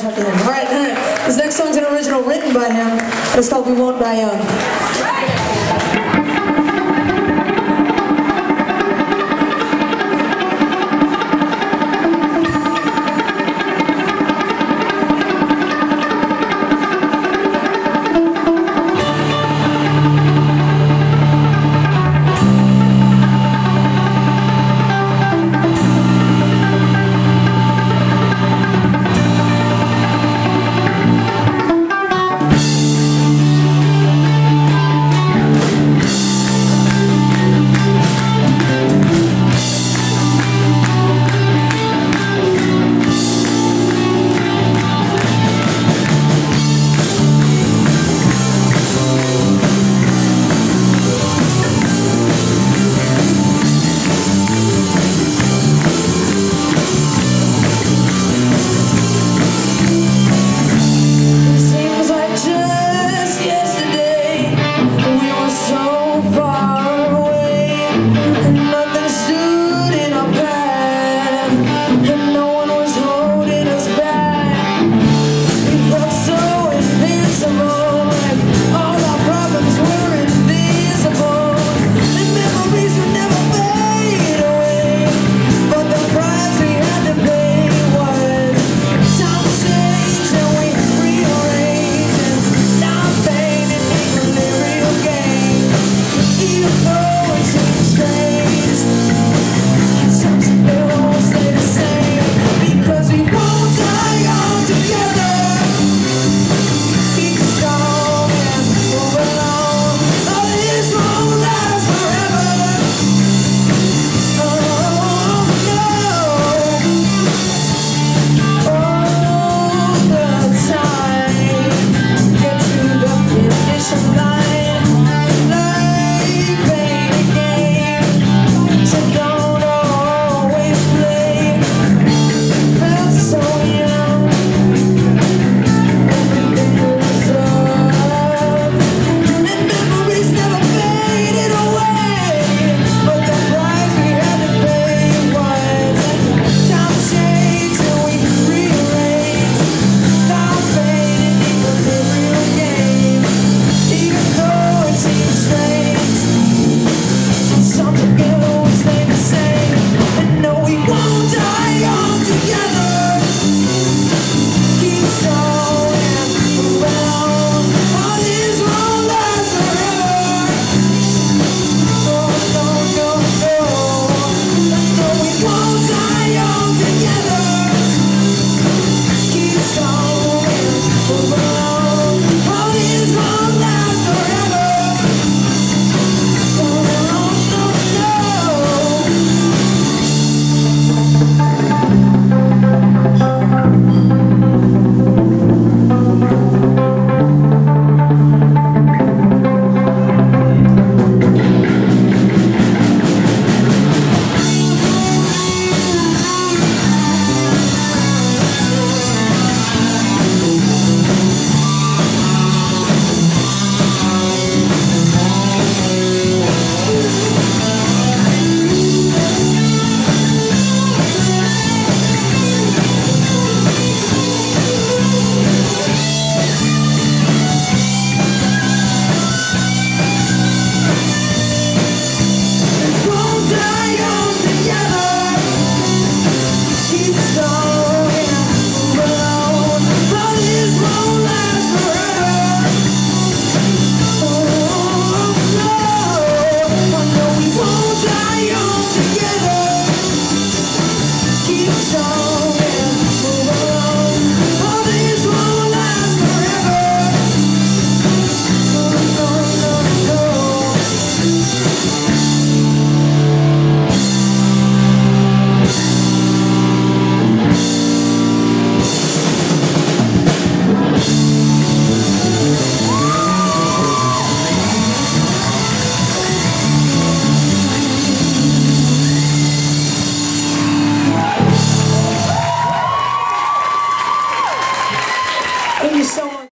tucked in. All right, this next song's an original written by him. It's called We Won't Die Young. be so